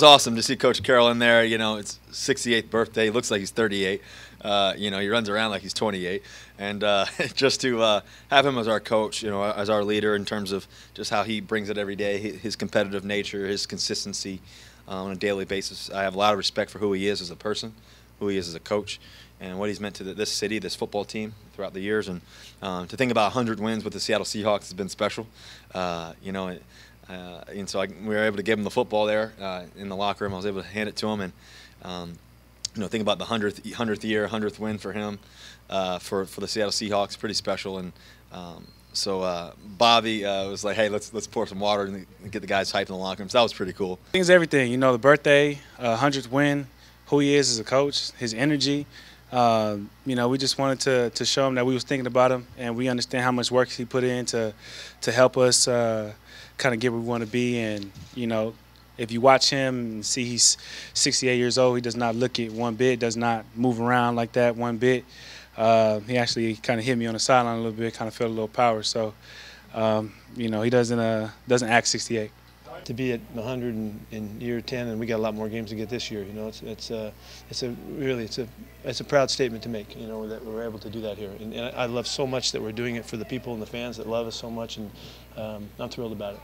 It's awesome to see Coach Carroll in there. You know, it's 68th birthday. He looks like he's 38. Uh, you know, he runs around like he's 28. And uh, just to uh, have him as our coach, you know, as our leader in terms of just how he brings it every day, his competitive nature, his consistency uh, on a daily basis. I have a lot of respect for who he is as a person, who he is as a coach, and what he's meant to this city, this football team throughout the years. And um, to think about 100 wins with the Seattle Seahawks has been special. Uh, you know. Uh, and so I, we were able to give him the football there uh, in the locker room. I was able to hand it to him, and um, you know, think about the hundredth hundredth year, hundredth win for him, uh, for for the Seattle Seahawks, pretty special. And um, so uh, Bobby uh, was like, "Hey, let's let's pour some water and get the guys hyped in the locker room." So that was pretty cool. Things everything, you know, the birthday, uh, hundredth win, who he is as a coach, his energy. Um, you know, we just wanted to, to show him that we was thinking about him, and we understand how much work he put in to to help us kind of get where we want to be. And you know, if you watch him and see he's 68 years old, he does not look it one bit, does not move around like that one bit. Uh, he actually kind of hit me on the sideline a little bit, kind of felt a little power. So, um, you know, he doesn't uh, doesn't act 68 to be at 100 in, in, year 10, and we got a lot more games to get this year. You know, it's it's a it's a really it's a it's a proud statement to make. You know that we're able to do that here, and, and I love so much that we're doing it for the people and the fans that love us so much, and um, I'm thrilled about it.